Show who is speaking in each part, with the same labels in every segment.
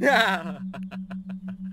Speaker 1: yeah.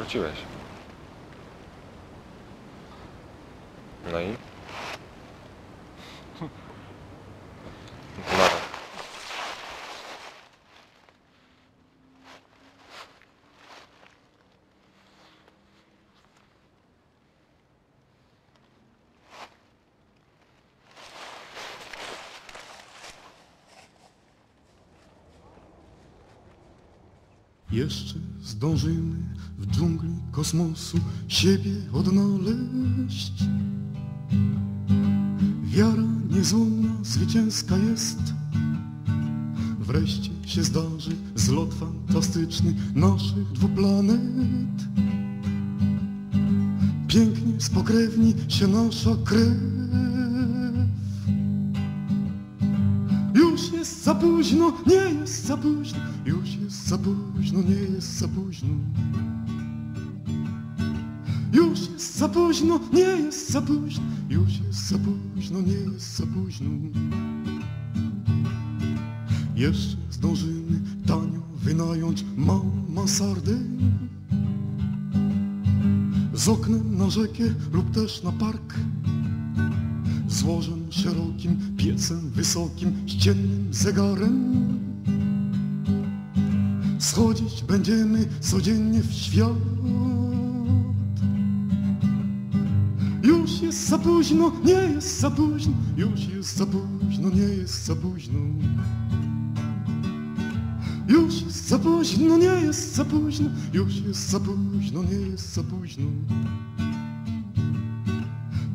Speaker 1: wróciłeś. No i? Nara.
Speaker 2: Jeszcze zdążymy kosmosu siebie odnaleźć. Wiara niezłomna, zwycięska jest. Wreszcie się zdarzy zlot fantastyczny naszych dwóch planet. Pięknie spokrewni się nasza krew. Już jest za późno, nie jest za późno, już jest za późno, nie jest za późno. Już jest za późno, nie jest za późno, już jest za późno, nie jest za późno. Jeszcze zdążymy tanio wynająć małą mansardę z oknem na rzekę lub też na park złożem szerokim, piecem wysokim, ściennym zegarem. Schodzić będziemy codziennie w świat. Za późno, nie jest za późno, już jest za późno, nie jest za późno. Już jest za późno, nie jest za późno, już jest za późno, nie jest za późno.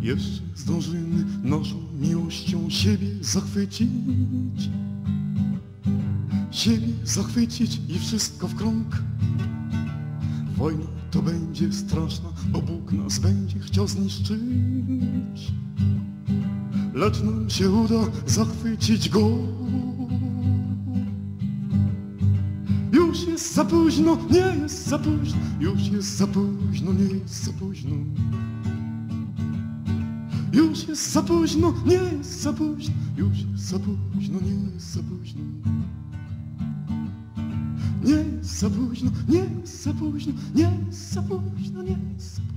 Speaker 2: Jeszcze zdążymy naszą miłością siebie zachwycić. Siebie zachwycić i wszystko w krąg. Wojna to będzie straszna, bo Bóg nas będzie chciał zniszczyć. Lecz nam się uda zachwycić Go. Już jest za późno, nie jest za późno, już jest za późno, nie jest za późno. Już jest za późno, nie jest za późno, już jest za późno, nie jest za późno. Nie za późno, nie za późno, nie za późno, nie za późno.